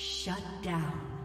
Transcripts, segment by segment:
Shut down.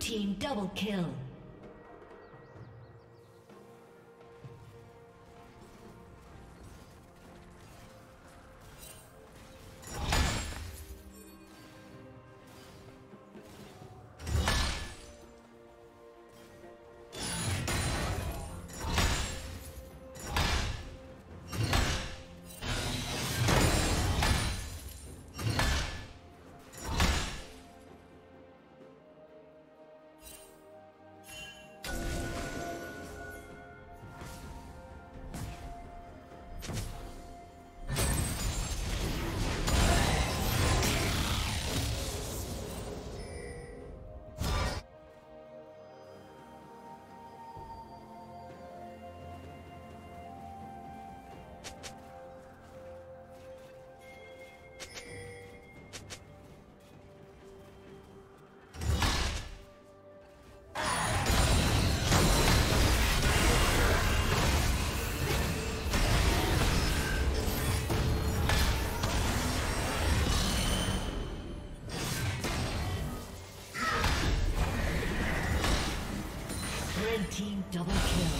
Team double kill. Double kill.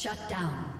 Shut down.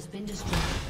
Has been destroyed.